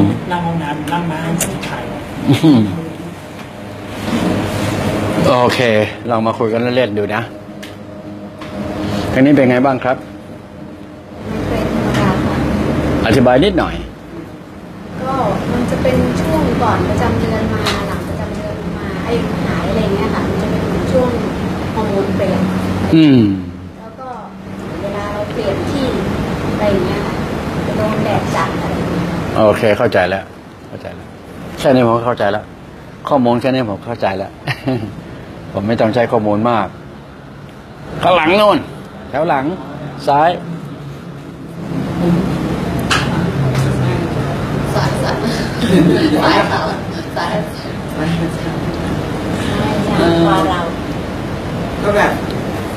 ผมนั่งห้องน้ำนั่งมาให้ผู้ชายอืมโอเค เรามาคุยกันเล่นๆดูนะครั้งนี้เป็นไงบ้างครับเป็นธรรมดาค่ะอธิบายนิดหน่อย ก็มันจะเป็นช่วงก่อนประจำเดือนมาหลังประจำเดือนมาไอ้หายอะไรเงี้ยค่ะมันจะเป็นช่วงฮอร์โมนเปลี่ยนอืมแล้วก็เวลาเราเปลี่ยนที่อะไรเงี้ยค่ะจะโดนแดดจัดอะไรเงี้ย โอเคเข้าใจแล้ว เข้าใจแล้วแค่นี้ผมเข้าใจแล้ว ข้อมูลแค่นี้ผมเข้าใจแล้ว ผมไม่ต้องใช้ข้อมูลมาก ข้างหลังโน่น แถวหลัง ซ้ายสายสายสายเขาสายสายว่าเราก็แบบ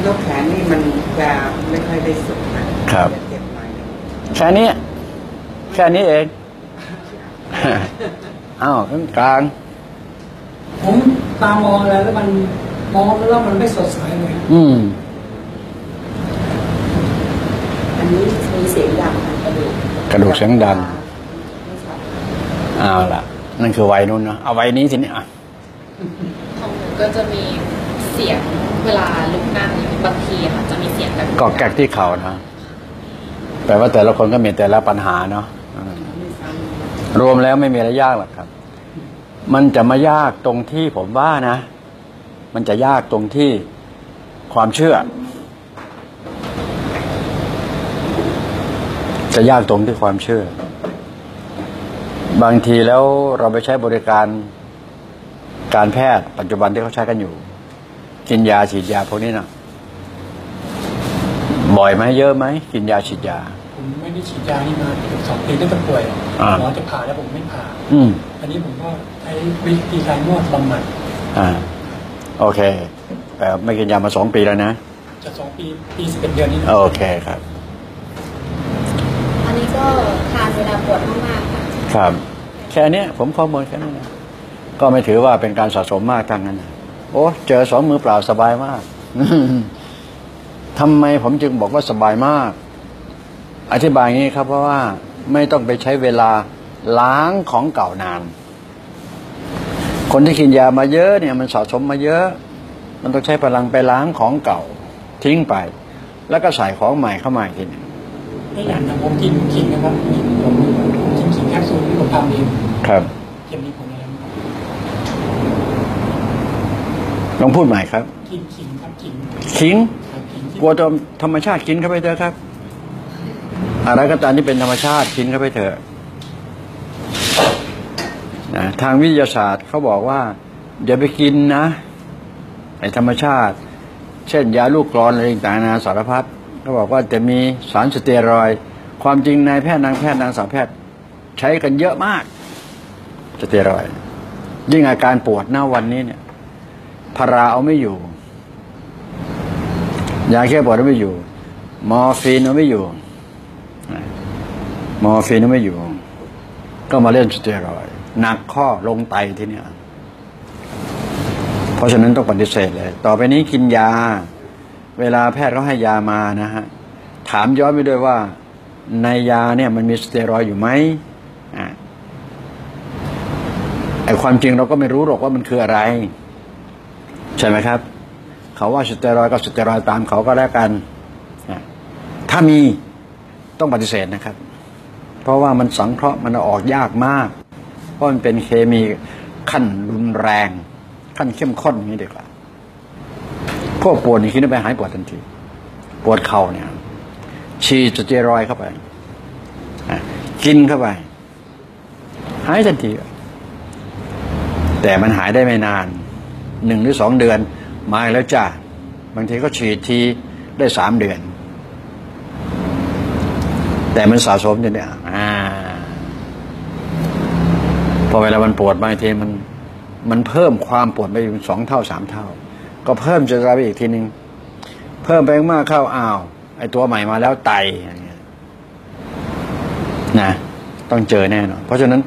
นกแขนนี่มันจะไม่ค่อยได้สุกนะครับแค่นี้ แค่นี้เอง อ้าวข้างกลาง ผมตามองอะไรแล้วมันมองแล้วมันไม่สดใสเลยอืมอันนี้มีเสียงดังนะกระดูกกระดูกเสียงดังเอาล่ะ นั่นคือวัยนู้นเนาะเอาวัยนี้สิเนี่ยอะของหนูก็จะมีเสียงเวลาลุกนั่งบางทีค่ะจะมีเสียงแบบกอกแกกที่เข่านะแปลว่าแต่ละคนก็มีแต่ละปัญหาเนาะอืม รวมแล้วไม่มีอะไรยากหรอกครับ มันจะมายากตรงที่ผมว่านะ มันจะยากตรงที่ความเชื่อ จะยากตรงที่ความเชื่อ บางทีแล้วเราไปใช้บริการการแพทย์ปัจจุบันที่เขาใช้กันอยู่ กินยาฉีดยาพวกนี้นะบ่อยไหมเยอะไหมกินยาฉีดยา ไม่ได้ฉีดยานี่มาเกือบสองปีตั้งแต่ป่วยอ่า หมอจะผ่าแล้วผมไม่ผ่า อืม อันนี้ผมก็ใช้วิธีการนวดบำบัดอ่า โอเคแต่ไม่กินยามาสองปีแล้วนะ จะสองปีปีสิบเอ็ดเดือนนี้นะโอเคครับ อันนี้ก็ทานเวลาปวดมากๆค่ะครับ แค่เนี้ยผมข้อมูลแค่นี้นะก็ไม่ถือว่าเป็นการสะสมมากทั้งนั้นนะโอ้เจอสองมือเปล่าสบายมาก ทำไมผมจึงบอกว่าสบายมาก อธิบายงี้ครับ เพราะว่าไม่ต้องไปใช้เวลาล้างของเก่านาน คนที่กินยามาเยอะเนี่ย มันสะสมมาเยอะ มันต้องใช้พลังไปล้างของเก่า ทิ้งไป แล้วก็ใส่ของใหม่เข้ามาอีกทีหนึงไม่อย่างนะผมกินขิงนะครับผมกินขิงแคปซูลที่ผมทำเองครับจะมีผลอะไรไหมครับลองพูดใหม่ครับกินขิงครับขิงขิงครับขิงที่กลัวธรรมธรรมชาติกินเข้าไปเถอะครับ อะไรก็ตามที่เป็นธรรมชาติกินเข้าไปเถอะนะทางวิทยาศาสตร์เขาบอกว่าอย่าไปกินนะไอธรรมชาติ เช่นยาลูกกลอนอะไรต่างๆนาสารพัดเขาบอกว่าจะมีสารสเตียรอยด์ ความจริงนายแพทย์นางแพทย์นางสาวแพทย์ ใช้กันเยอะมากสเตียรอยด์ ยิ่งอาการปวดหน้าวันนี้เนี่ยพาราเอาไม่อยู่ยาแก้ปวดเอาไม่อยู่ มอร์ฟีนเอาไม่อยู่ มอร์ฟีนไม่อยู่ ก็มาเล่นสเตียรอยหนักข้อลงไตทีเนี้ยเพราะฉะนั้นต้องปฏิเสธเลย ต่อไปนี้กินยา เวลาแพทย์เขาให้ยามานะฮะ ถามย้อนไปด้วยว่า ในยาเนี่ยมันมีสเตียรอยอยู่ไหมอะไอความจริงเราก็ไม่รู้หรอกว่ามันคืออะไร ใช่ไหมครับ เขาว่าสเตียรอยก็สเตียรอยตามเขาก็แล้วกันอะถ้ามีต้องปฏิเสธนะครับ เพราะว่ามันสังเคราะห์มันออกยากมาก เพราะมันเป็นเคมีขั้นรุนแรง ขั้นเข้มข้นอย่างนี้ดีกว่าพวกปวดนี่คิดว่าไปหายปวดทันที ปวดเข่าเนี่ย ฉีดสเตียรอยเข้าไปกินเข้าไป หายทันที แต่มันหายได้ไม่นานหนึ่งหรือสองเดือน มาแล้วจ้าบางทีก็ฉีดทีได้สามเดือน แต่มันสะสมอยู่เนี่ยอ่าพอเวลามันปวดบางทีมัน มันเพิ่มความปวดไปถึงสองเท่าสามเท่า ก็เพิ่มจะไปอีกทีหนึ่งเพิ่มไปมากเข้าอ้าวไอตัวใหม่มาแล้วไตอย่างเงี้ยนะต้องเจอแน่นอนเพราะฉะนั้น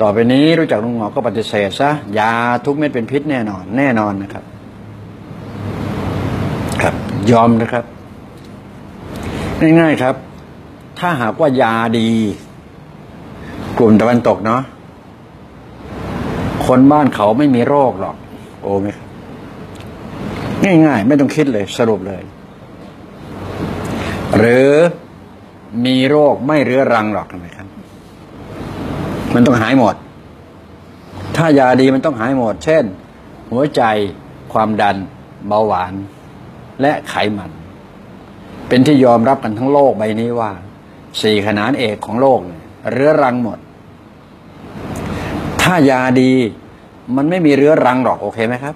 ต่อไปนี้รู้จักลุงหมอก็ปฏิเสธซะยาทุกเม็ดเป็นพิษแน่นอน แน่นอนนะครับ ครับ ยอมนะครับ ง่ายๆครับ ถ้าหากว่ายาดี กลุ่มตะวันตกเนาะคนบ้านเขาไม่มีโรคหรอก โอ้ไหมง่าย ๆ ไม่ต้องคิดเลย สรุปเลย หรือมีโรคไม่เรื้อรังหรอกนะครับ มันต้องหายหมด ถ้ายาดีมันต้องหายหมด เช่น หัวใจความดัน เบาหวาน และไขมัน เป็นที่ยอมรับกันทั้งโลกใบนี้ว่า สี่ขนานเอกของโลกเนี่ยเรื้อรังหมด ถ้ายาดีมันไม่มีเรื้อรังหรอกโอเคไหมครับ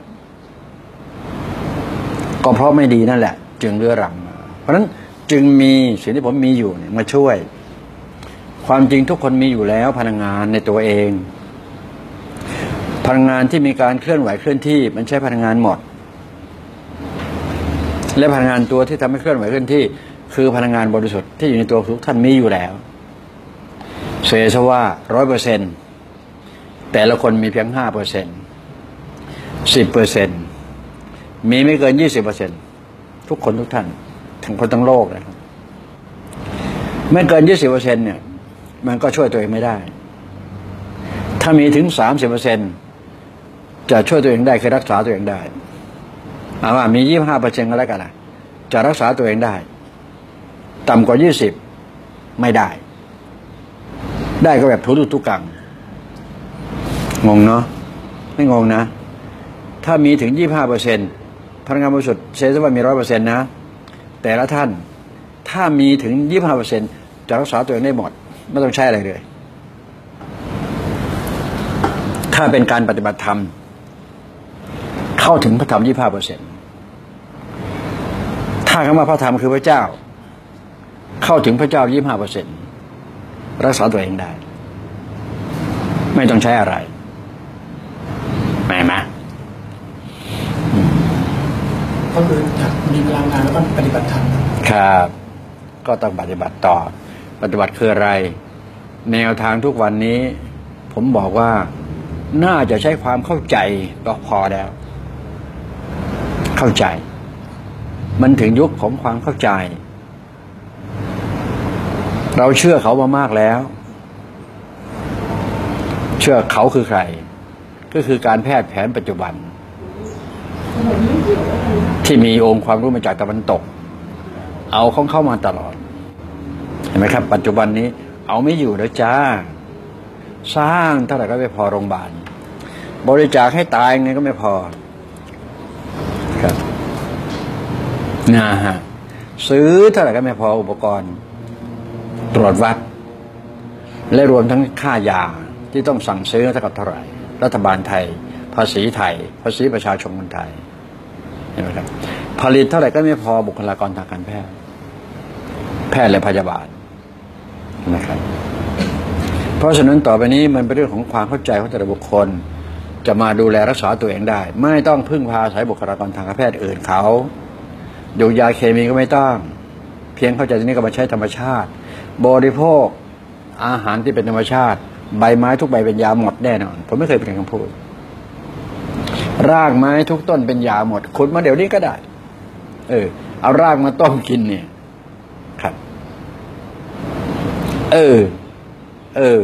ก็เพราะไม่ดีนั่นแหละ จึงเรื้อรัง เพราะฉะนั้นจึงมีสิ่งที่ผมมีอยู่เนี่ยมาช่วย ความจริงทุกคนมีอยู่แล้วพลังงานในตัวเอง พลังงานที่มีการเคลื่อนไหวเคลื่อนที่ มันใช้พลังงานหมด และพลังงานตัวที่ทำให้เคลื่อนไหวเคลื่อนที่ คือพลังงานบริสุทธิ์ที่อยู่ในตัวทุกท่านมีอยู่แล้วเสียชว่าร้อยเปอร์เซ็นแต่ละคนมีเพียงห้าเปอร์เซ็นสิบเปอร์เซ็นมีไม่เกินยี่สิบเปอร์เซ็นทุกคนทุกท่าน ทั้งคนทั้งโลกนะครับไม่เกินยี่สิบเปอร์เซ็นเนี่ย มันก็ช่วยตัวเองไม่ได้ ถ้ามีถึงสามสิบเปอร์เซ็นจะช่วยตัวเองได้คือรักษาตัวเองได้เอาว่ามียี่ห้าเปอร์เซ็นก็แล้วกันนะจะรักษาตัวเองได้ ต่ำกว่ายี่สิบไม่ได้ ได้ก็แบบทุตุทุกัง งงเนาะไม่งงนะ ถ้ามีถึงยี่ห้าเปอร์เซ็นพลังงานบริสุทธิ์เซซว่ามีร้อยเปอร์เซ็นนะ แต่ละท่านถ้ามีถึงยี่ห้าเปอร์เซ็นจะรักษาตัวเองได้หมด ไม่ต้องใช้อะไรเลย ถ้าเป็นการปฏิบัติธรรม เข้าถึงพระธรรมยี่ห้าเปอร์เซ็นถ้าคำว่าพระธรรมคือพระเจ้า เข้าถึงพระเจ้ายี่ห้าเปอร์เซ็นรักษาตัวเองได้ ไม่ต้องใช้อะไรแม่ไหมก็คือจากมีพลังงานแล้วก็ปฏิบัติธรรมครับ ก็ต้องปฏิบัติต่อ ปฏิบัติคืออะไร แนวทางทุกวันนี้ ผมบอกว่าน่าจะใช้ความเข้าใจก็พอแล้ว เข้าใจ มันถึงยุคของความเข้าใจ เราเชื่อเขามามากแล้ว เชื่อเขาคือใคร ก็คือการแพทย์แผนปัจจุบัน ที่มีองค์ความรู้มาจากตะวันตก เอาเข้าเข้ามาตลอด เห็นไหมครับ ปัจจุบันนี้ เอาไม่อยู่แล้วจ้า สร้างเท่าไหร่ก็ไม่พอโรงพยาบาล บริจาคให้ตายไงก็ไม่พอครับนะฮะซื้อเท่าไหร่ก็ไม่พออุปกรณ์ ตรวจวัด และรวมทั้งค่ายาที่ต้องสั่งซื้อเท่ากับเท่าไหร่ รัฐบาลไทย ภาษีไทย ภาษีประชาชนคนไทยเห็นไหมครับผลิตเท่าไหร่ก็ไม่พอบุคลากรทางการแพทย์ แพทย์และพยาบาลนะครับ เพราะฉะนั้นต่อไปนี้มันเป็นเรื่องของความเข้าใจของแต่ละบุคคล จะมาดูแลรักษาตัวเองได้ ไม่ต้องพึ่งพาอาศัยบุคลากรทางการแพทย์อื่นเขาดูยาเคมีก็ไม่ต้อง เพียงเข้าใจที่นี้ก็มาใช้ธรรมชาติ บริโภคอาหารที่เป็นธรรมชาติ ใบไม้ทุกใบเป็นยาหมดแน่นอน ผมไม่เคยเป็นคำพูด รากไม้ทุกต้นเป็นยาหมดขุดมาเดี๋ยวนี้ก็ได้ เออ เอารากมาต้มกินเนี่ย ครับ เออ เออ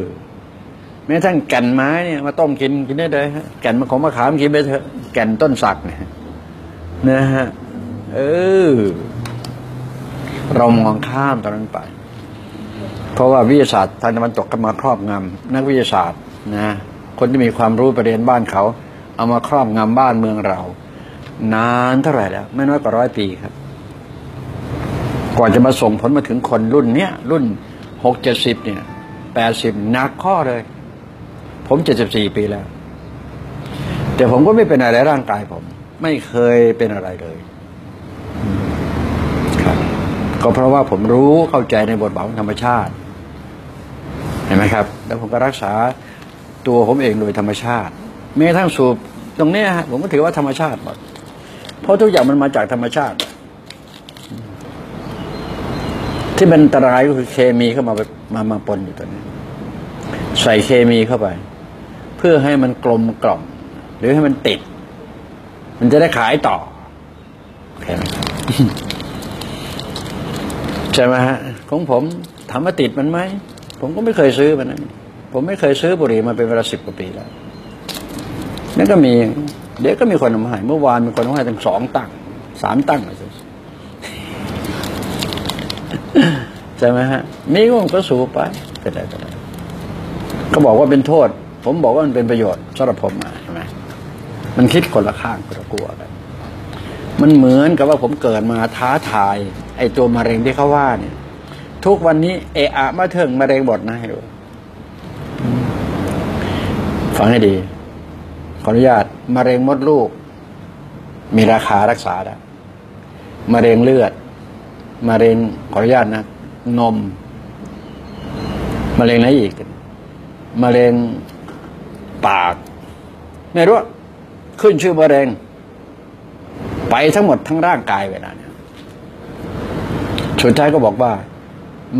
แม้ทั้งแก่นไม้เนี่ยมาต้มกินกินได้เลยฮะแก่นมะขงมะขามกินไปเถอะแก่นต้นสักเนี่ยนะฮะเออเรามองข้ามตอนนั้นไป เพราะว่าวิทยาศาสตร์ทางตะวันตกก็มาครอบงำนักวิทยาศาสตร์นะคนที่มีความรู้ไปเรียนบ้านเขา เอามาครอบงำบ้านเมืองเรา นานเท่าไหร่แล้ว ไม่น้อยกว่าร้อยปีครับกว่าจะมาส่งผลมาถึงคนรุ่นเนี้ยรุ่นหกเจ็ดสิบเนี่ยแปดสิบหนักข้อเลย ผมเจ็ดสิบสี่ปีแล้ว แต่ผมก็ไม่เป็นอะไรร่างกายผม ไม่เคยเป็นอะไรเลยครับก็เพราะว่าผมรู้เข้าใจในบทบาทของธรรมชาติ ห็นไหมครับ แล้วผมก็รักษาตัวผมเองโดยธรรมชาติแม้ทั่งสูบตรงเนี้ยฮะผมก็ถือว่าธรรมชาติหมดเพราะทุกอย่างมันมาจากธรรมชาติ ที่เป็นอันตรายก็คือเคมีเข้ามามามาปนอยู่ตัวนี้ ใส่เคมีเข้าไป เพื่อให้มันกลมกล่อมหรือให้มันติด มันจะได้ขายต่อโอเคไหมใช่ไหมฮะของผมถามว่าติดมันไหม ผมก็ไม่เคยซื้อมันนะผมไม่เคยซื้อบุหรี่มาเป็นเวลาสิบกว่าปีแล้วนั่นก็มีเดี๋ยวก็มีคนมาให้เมื่อวานมีคนมาให้ถึงสองตั้งสามตั้งเลยใช่ไหมฮะ มีก็ก็สูบไปเป็นไรเป็นไรก็บอกว่าเป็นโทษ ผมบอกว่ามันเป็นประโยชน์สำหรับผมอะใช่ไหมมันคิดคนละข้างคนละกลัวกันมันเหมือนกับว่าผมเกิดมาท้าทาย ไอ้ตัวมะเร็งที่เขาว่าเนี่ย ทุกวันนี้เอะอะมาเถิงมะเร็งบดนะให้ดูฟังให้ดี ขออนุญาตมะเร็งมดลูก มีราคารักษาได้มะเร็งเลือดมะเร็งขออนุญาตนะนมมะเร็งไหนอีกมะเร็งปากไม่รู้ขึ้นชื่อมะเร็ง ไปทั้งหมดทั้งร่างกายเวลาเนี่ยสุดท้ายก็บอกว่า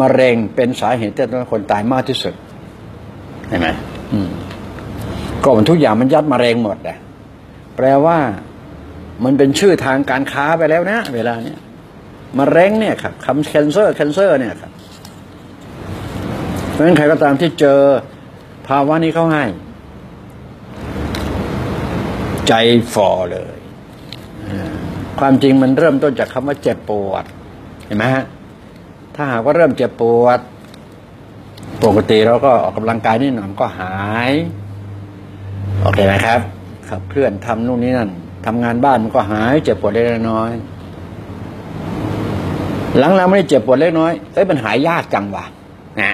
มะเร็งเป็นสาเหตุที่ทำให้คนตายมากที่สุดเห็นไหมก็มันทุกอย่างมันยัดมะเร็งหมดอะแปลว่ามันเป็นชื่อทางการค้าไปแล้วนะ เวลาเนี้ยมะเร็งเนี่ยครับคำแคนเซอร์แคนเซอร์เนี่ยครับเพราะฉะนั้นใครก็ตามที่เจอภาวะนี้เขาให้ ใจฝ่อเลย ความจริงมันเริ่มต้นจากคำว่าเจ็บปวด เห็นไหมฮะ ถ้าหากว่าเริ่มเจ็บปวด ปกติเราก็ออกกำลังกายนิดหน่อยมันก็หายโอเคไหมครับขับเคลื่อนทำนู่นนี่นั่นทำงานบ้านมันก็หาย เจ็บปวดเล็กน้อย หลังเราไม่ได้เจ็บปวดเล็กน้อยเอ้ยมันหายยากจังวะนะ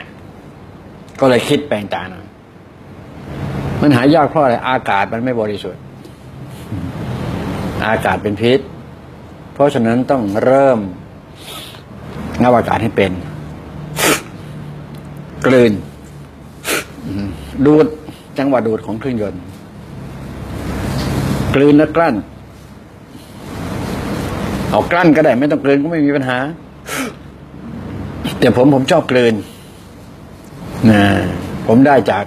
ก็เลยคิดแปลงตาหน่อยมันหายยากเพราะอะไรอากาศมันไม่บริสุทธิ์ อากาศเป็นพิษ เพราะฉะนั้นต้องเริ่ม งับอากาศให้เป็น กลืนดูดจังหวะดูดของเครื่องยนต์ กลืนและกลั้น เอากลั้นก็ได้ ไม่ต้องกลืนก็ไม่มีปัญหา แต่ผมผมชอบกลืนนะผมได้จาก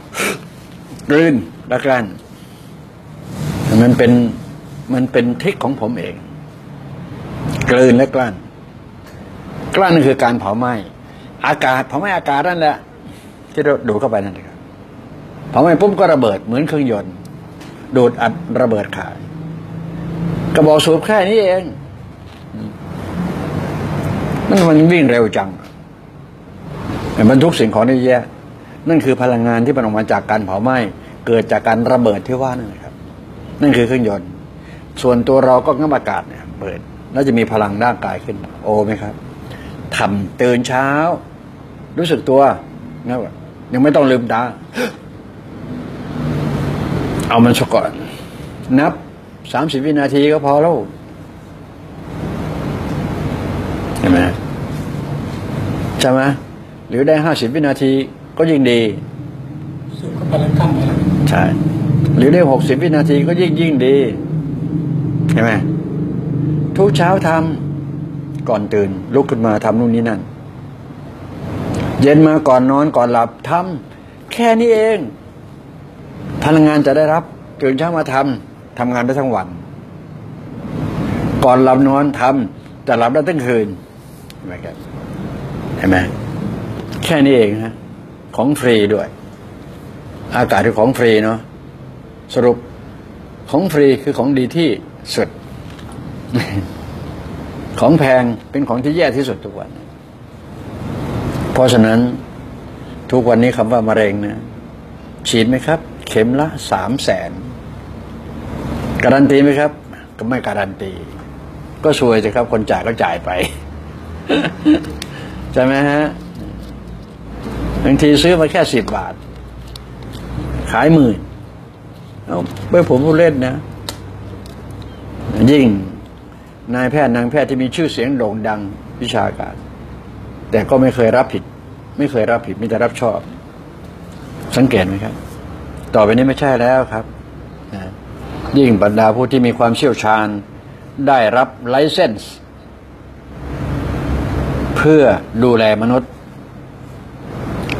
กลืนและกลั้น มันเป็นมันเป็นทริคของผมเอง กลืนและกลั้น กลั้นนั่นคือการเผาไหม้อากาศเผาไหม้อากาศนั่นแหละที่เราดูดเข้าไปนั่นเองครับเผาไหม้ปุ๊บก็ระเบิดเหมือนเครื่องยนต์ ดูดอัดระเบิดขาย กระบอกสูบแค่นี้เองมันมันวิ่งเร็วจังแต่บรรทุกสิ่งของได้แยะนั่นคือพลังงานที่มันออกมาจากการเผาไหม้เกิดจากการระเบิดที่ว่านั่นแหละครับ นั่นคือเครื่องยนต์ ส่วนตัวเราก็งับอากาศเนี่ยเปิดแล้วจะมีพลังร่างกายขึ้น โอ้ไหมครับ ทำตื่นเช้า รู้สึกตัวนะยังไม่ต้องลืมตาเอามันสก่อน นับสามสิบวินาทีก็พอแล้วเห็นไหมใช่ไหมหรือได้ห้าสิบวินาทีก็ยิ่งดีสูบเข้าไปแล้วกั้นไว้แล้วใช่หรือได้หกสิบวินาทีก็ยิ่งยิ่งดี เห็นไหมทุกเช้าทำ ก่อนตื่น ลุกขึ้นมาทำนู่นนี่นั่น เย็นมาก่อนนอนก่อนหลับทำแค่นี้เอง พลังงานจะได้รับตื่นเช้ามาทำทำงานได้ทั้งวัน ก่อนหลับนอนทำจะหลับได้ทั้งคืนเห็นไหมครับเห็นไหมแค่นี้เองฮะของฟรีด้วย อากาศคือของฟรีเนาะสรุปของฟรีคือของดีที่สุด ของแพงเป็นของที่แย่ที่สุดทุกวัน เพราะฉะนั้นทุกวันนี้คำว่ามะเร็งนะฉีดไหมครับ เข็มละสามแสนการันตีไหมครับ ก็ไม่การันตี ก็ช่วยสิครับ คนจ่ายก็จ่ายไปใช่ไหมฮะบางทีซื้อมาแค่สิบบาท ขายหมื่นเอาไปผมพูดเล่นนะ ยิ่ง นายแพทย์นางแพทย์ที่มีชื่อเสียงโด่งดังวิชาการ แต่ก็ไม่เคยรับผิด ไม่เคยรับผิดมีแต่รับชอบ สังเกตไหมครับ ต่อไปนี้ไม่ใช่แล้วครับนะยิ่งบรรดาผู้ที่มีความเชี่ยวชาญได้รับไลเซนส์เพื่อดูแลมนุษย์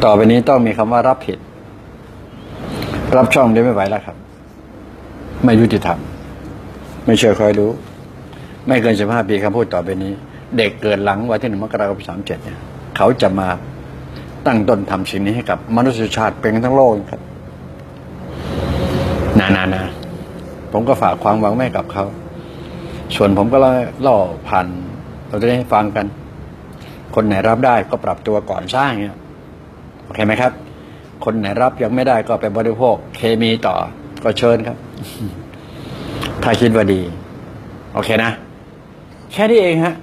ต่อไปนี้ต้องมีคำว่ารับผิด รับช่องได้ไม่ไหวแล้วครับ ไม่ยุติธรรม ไม่เชื่อคอยรู้ ไม่เกินสิบห้าปีคำพูดต่อไปนี้ เด็กเกิดหลังวันที่หนึ่งมกราคมสามเจ็ดเนี่ย เขาจะมาตั้งต้นทำสิ่งนี้ให้กับมนุษยชาติเป็นทั้งโลกครับนานานาผมก็ฝากความหวังไว้กับเขา ส่วนผมก็เล่าล่าผ่านเราจะได้ฟังกัน คนไหนรับได้ก็ปรับตัวก่อนสร้างเนี่ยโอเคไหมครับ คนไหนรับยังไม่ได้ก็ไปบริโภค เคมีต่อก็เชิญครับ ถ้าคิดว่าดี โอเคนะ แค่นี้เองฮะ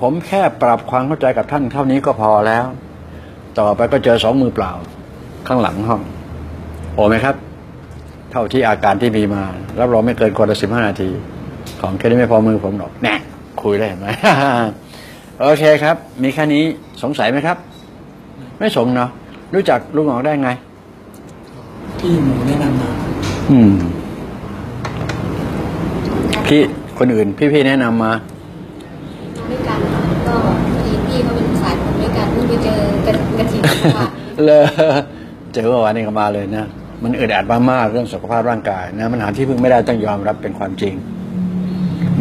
ผมแค่ปรับความเข้าใจกับท่านเท่านี้ก็พอแล้ว ต่อไปก็เจอสองมือเปล่า ข้างหลังห้อง โอไหมครับ เท่าที่อาการที่มีมารับรองไม่เกินคนละสิบห้านาที ของแค่นี้ไม่พอมือผมหรอกแน่คุยได้เห็นไหมโอเคครับ มีแค่นี้สงสัยไหมครับ ไม่สงเนาะรู้จักลุงหงอกได้ไงพี่หมูแนะนำมาอืม พี่คนอื่น พี่ๆแนะนำมา ด้วยกันค่ะก็พอดีพี่เขาเป็นสายผมด้วยกันเพิ่งไปเจอกันกระถิ่นค่ะ เลยเจอเมื่อวานนี้ก็มาเลยนะ มันอึดอัดมากๆเรื่องสุขภาพร่างกายนะ มันหาที่พึ่งไม่ได้ต้องยอมรับเป็นความจริง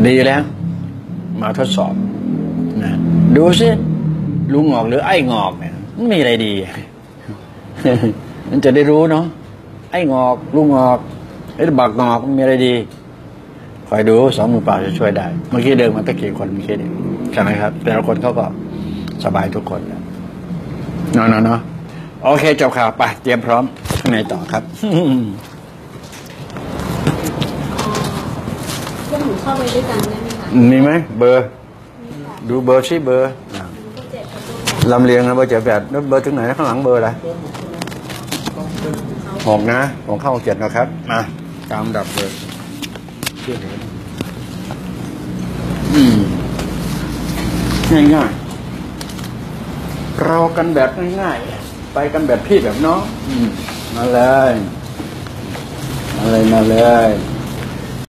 ดีแล้ว มาทดสอบนะดูสิลุงงอกหรือไอ้งอกเนี่ยมันมีอะไรดีมันจะได้รู้เนาะไอ้งอกลุงงอกไอ้บักงอกมันมีอะไรดีคอยดูสองมือเปล่าจะช่วยได้ เมื่อกี้เดินมาตะกี้คนเมื่อกี้ใช่ไหมครับแต่ละคนเขาก็สบายทุกคนนะนาะเนาะเนาะ โอเคจบข่าวไปเตรียมพร้อมข้างในต่อครับพวกหนูเข้าไปด้วยกันได้ไหมคะมีไหมเบอร์ ดูเบอร์ชิเบอร์อ่าก็เจ็ดกับตัวลำเลียงนะเบอร์เจ็ดแปดแล้วเบอร์ถึงไหนนะข้างหลังเบอร์อะไรหกนะผมเข้าเจ็ดนะครับมาตามดับเบอร์ชื่อไหนอืมง่ายง่ายๆเรากันแบบง่ายๆ ไปกันแบบพี่แบบน้องมาเลย มาเลยมาเลย